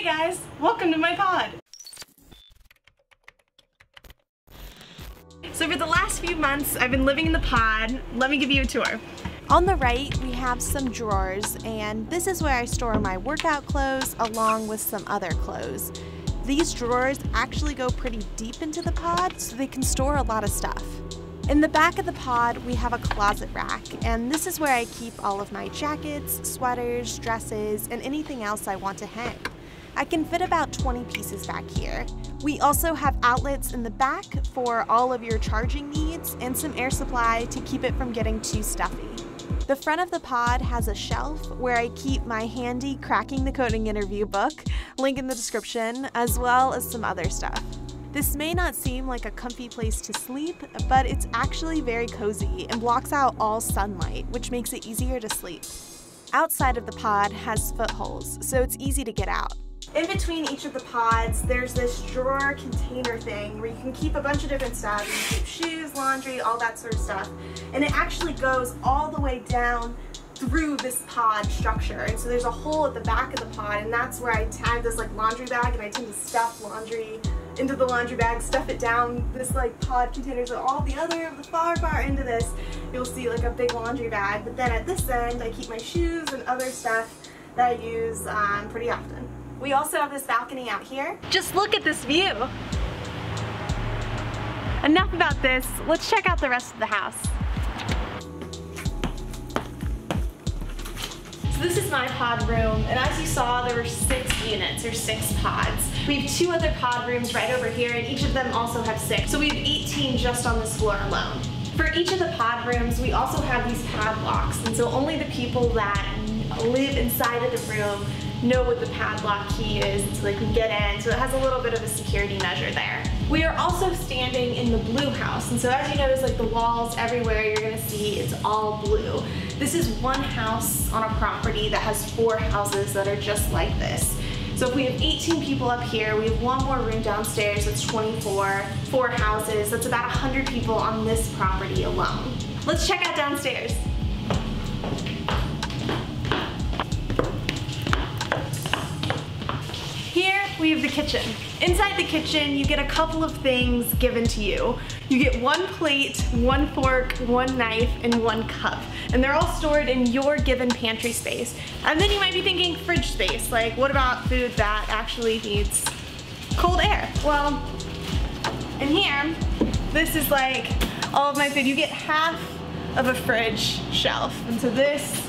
Hey guys, welcome to my pod. So for the last few months, I've been living in the pod. Let me give you a tour. On the right, we have some drawers, and this is where I store my workout clothes along with some other clothes. These drawers actually go pretty deep into the pod, so they can store a lot of stuff. In the back of the pod, we have a closet rack, and this is where I keep all of my jackets, sweaters, dresses, and anything else I want to hang. I can fit about 20 pieces back here. We also have outlets in the back for all of your charging needs and some air supply to keep it from getting too stuffy. The front of the pod has a shelf where I keep my handy Cracking the Coding interview book, link in the description, as well as some other stuff. This may not seem like a comfy place to sleep, but it's actually very cozy and blocks out all sunlight, which makes it easier to sleep. Outside of the pod has footholes, so it's easy to get out. In between each of the pods, there's this drawer container thing where you can keep a bunch of different stuff. You can keep shoes, laundry, all that sort of stuff. And it actually goes all the way down through this pod structure. And so there's a hole at the back of the pod and that's where I tag this like laundry bag and I tend to stuff laundry into the laundry bag, stuff it down this like pod container. So all the other, the far, far end of this, you'll see like a big laundry bag. But then at this end, I keep my shoes and other stuff that I use um, pretty often. We also have this balcony out here. Just look at this view. Enough about this, let's check out the rest of the house. So this is my pod room, and as you saw, there were six units, or six pods. We have two other pod rooms right over here, and each of them also have six. So we have 18 just on this floor alone. For each of the pod rooms, we also have these padlocks, and so only the people that live inside of the room know what the padlock key is so they can get in. So it has a little bit of a security measure there. We are also standing in the blue house. And so as you notice, like the walls everywhere, you're gonna see it's all blue. This is one house on a property that has four houses that are just like this. So if we have 18 people up here, we have one more room downstairs, that's 24, four houses, that's about 100 people on this property alone. Let's check out downstairs. We have the kitchen. Inside the kitchen, you get a couple of things given to you. You get one plate, one fork, one knife, and one cup. And they're all stored in your given pantry space. And then you might be thinking fridge space, like what about food that actually needs cold air? Well, in here, this is like all of my food. You get half of a fridge shelf. And so this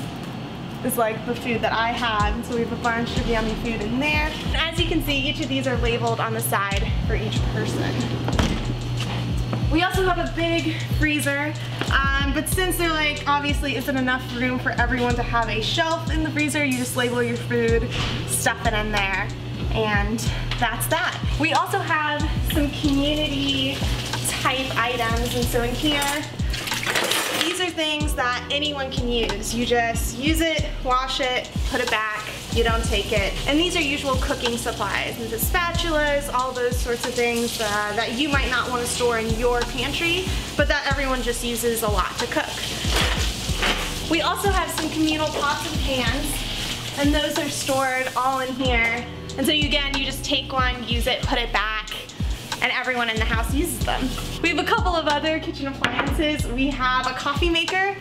is like the food that I have. And so we have a bunch of yummy food in there. And as you can see, each of these are labeled on the side for each person. We also have a big freezer, um, but since there like obviously isn't enough room for everyone to have a shelf in the freezer, you just label your food, stuff it in there, and that's that. We also have some community type items, and so in here, things that anyone can use. You just use it, wash it, put it back, you don't take it. And these are usual cooking supplies. The spatulas, all those sorts of things uh, that you might not want to store in your pantry, but that everyone just uses a lot to cook. We also have some communal pots and pans, and those are stored all in here. And so again, you just take one, use it, put it back, and everyone in the house uses them. We have a couple of other kitchen appliances. We have a coffee maker,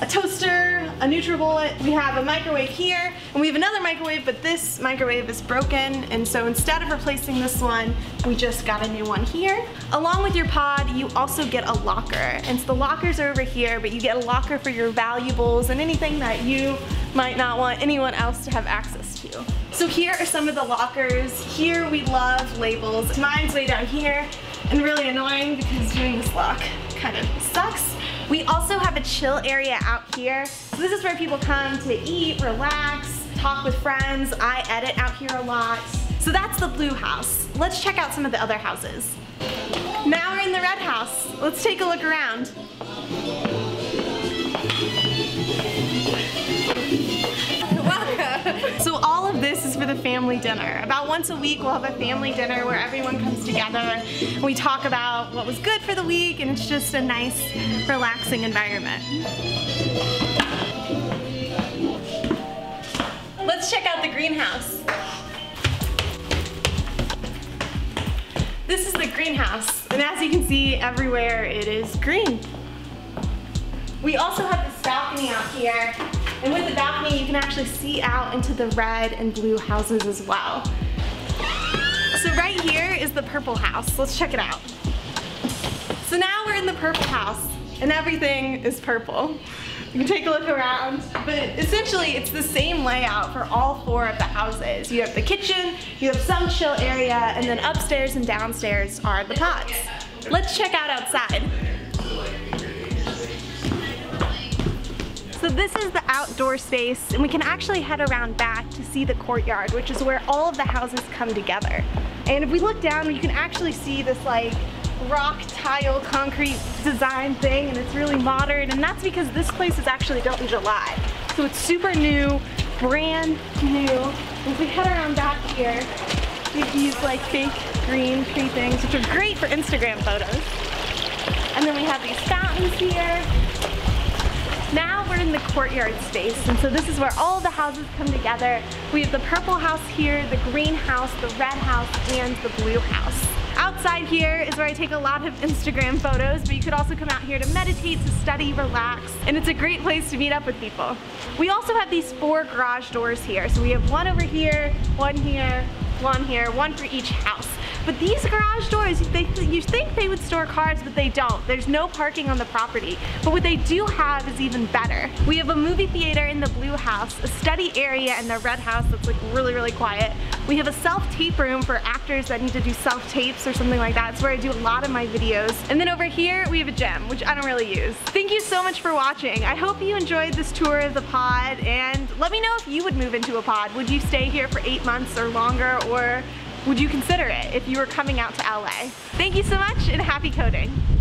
a toaster, a NutriBullet, we have a microwave here, and we have another microwave, but this microwave is broken, and so instead of replacing this one, we just got a new one here. Along with your pod, you also get a locker, and so the lockers are over here, but you get a locker for your valuables and anything that you might not want anyone else to have access to. So here are some of the lockers. Here we love labels. Mine's way down here, and really annoying because doing this lock kind of sucks. We also have a chill area out here. So this is where people come to eat, relax, talk with friends. I edit out here a lot. So that's the blue house. Let's check out some of the other houses. Now we're in the red house. Let's take a look around. Family dinner. About once a week we'll have a family dinner where everyone comes together and we talk about what was good for the week and it's just a nice relaxing environment. Let's check out the greenhouse. This is the greenhouse, and as you can see, everywhere it is green. We also have this balcony out here, and with the balcony, you can actually see out into the red and blue houses as well. So right here is the purple house. Let's check it out. So now we're in the purple house, and everything is purple. You can take a look around, but essentially it's the same layout for all four of the houses. You have the kitchen, you have some chill area, and then upstairs and downstairs are the pods. Let's check out outside. This is the outdoor space, and we can actually head around back to see the courtyard, which is where all of the houses come together. And if we look down, you can actually see this like rock tile concrete design thing and it's really modern and that's because this place is actually built in July. So it's super new, brand new. If we head around back here, we have these like fake green tree things which are great for Instagram photos. And then we have these fountains here. Now we're in the courtyard space and so this is where all the houses come together. We have the purple house here, the green house, the red house, and the blue house. Outside here is where I take a lot of Instagram photos, but you could also come out here to meditate, to study, relax, and it's a great place to meet up with people. We also have these four garage doors here. So we have one over here, one here, one here, one for each house. But these garage doors, they, you think they would store cars, but they don't. There's no parking on the property. But what they do have is even better. We have a movie theater in the blue house, a study area in the red house that's like really, really quiet. We have a self-tape room for actors that need to do self-tapes or something like that. It's where I do a lot of my videos. And then over here, we have a gym, which I don't really use. Thank you so much for watching. I hope you enjoyed this tour of the pod and let me know if you would move into a pod. Would you stay here for eight months or longer or would you consider it if you were coming out to LA? Thank you so much and happy coding.